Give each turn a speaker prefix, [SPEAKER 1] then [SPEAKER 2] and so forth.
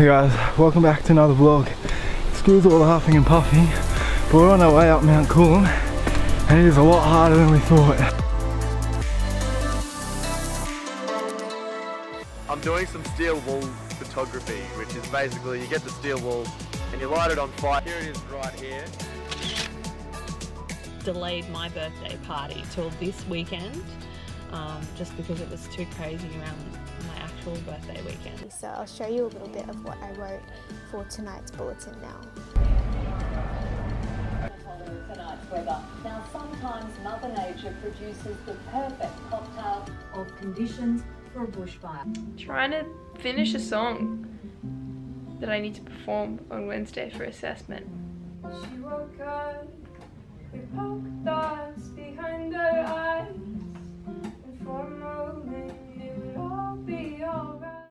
[SPEAKER 1] Hey guys, welcome back to another vlog. Excuse all the huffing and puffing, but we're on our way up Mount Coolum and it is a lot harder than we thought.
[SPEAKER 2] I'm doing some steel wool photography, which is basically you get the steel wool and you light it on fire. Here it is right here.
[SPEAKER 3] delayed my birthday party till this weekend um, just because it was too crazy around my actual birthday weekend.
[SPEAKER 4] So I'll show you a little bit of what I wrote for tonight's bulletin now.
[SPEAKER 5] tonight's weather. Now, sometimes Mother Nature produces the perfect cocktail of conditions for a bushfire.
[SPEAKER 6] trying to finish a song that I need to perform on Wednesday for assessment.